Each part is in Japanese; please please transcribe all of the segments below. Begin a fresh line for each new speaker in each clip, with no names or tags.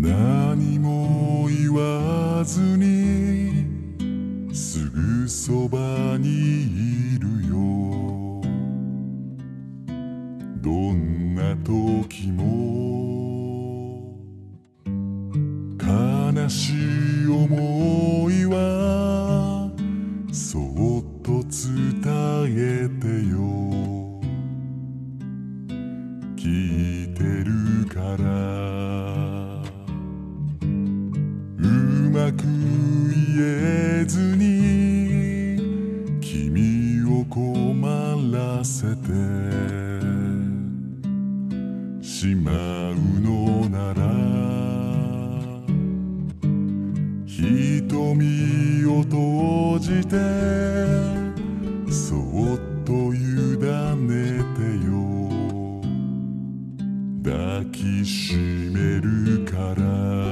何も言わずにすぐそばにいるよ。どんな時も悲しい思いはそっと伝えてよ。聞いてるから言えずに君を困らせてしまうのなら瞳を閉じてそっと委ねてよ。抱きしめるから。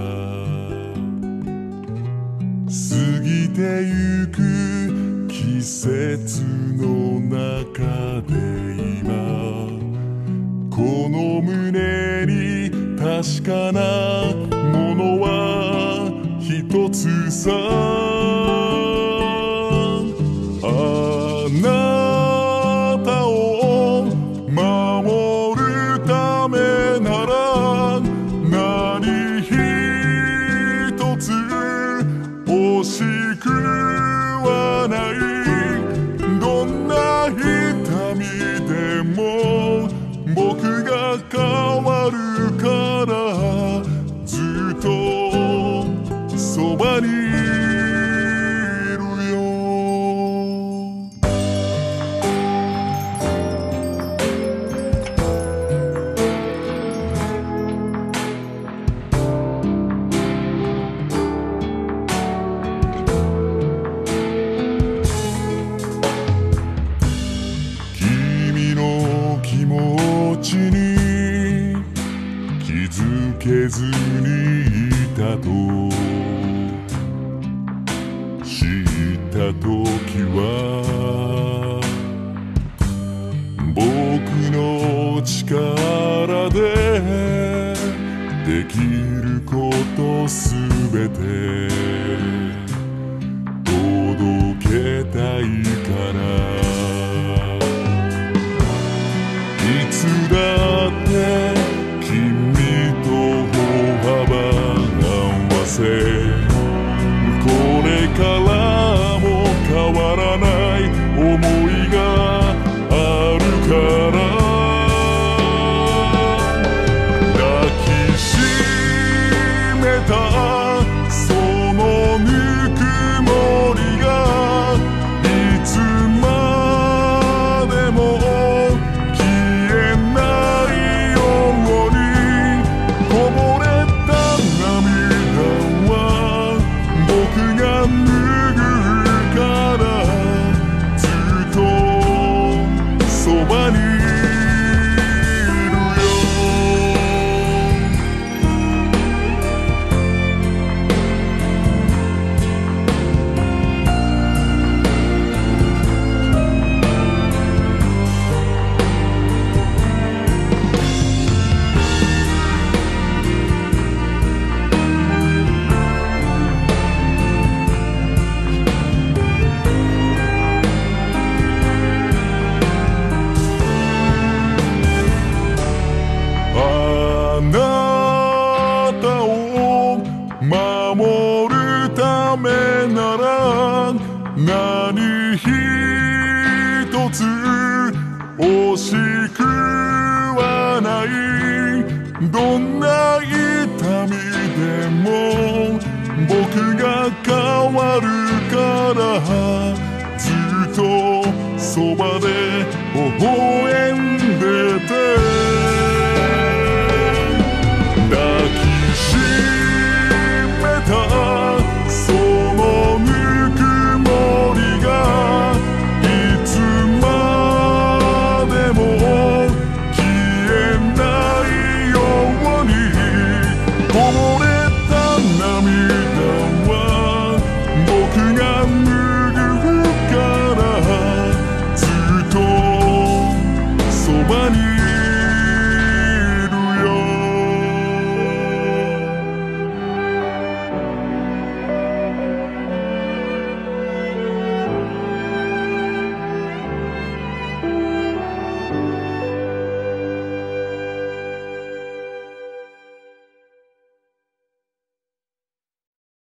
節の中で今この胸に確かなものは一つさ。持ちに気づけずにいたと知った時は僕の力でできることすべて届けたいだって君と歩幅合わせこれからも変わらない思いが何一つ惜しくはない。どんな痛みでも僕が変わるからずっとそばで微笑んで from